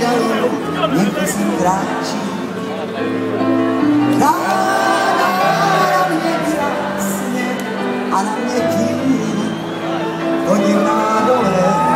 šťalu, někdo si kráčí. Ráda na mě krásně a na mě kýví, podivná dole.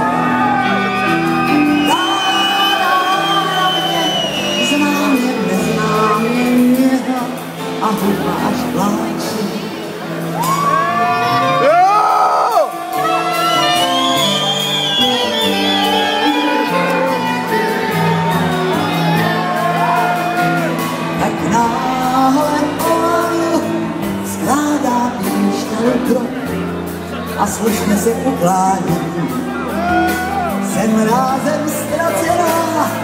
Píšťal krok a slušně se uklání. Jsem rázem ztracená,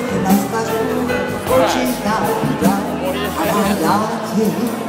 que las pasó, cochinadas, a la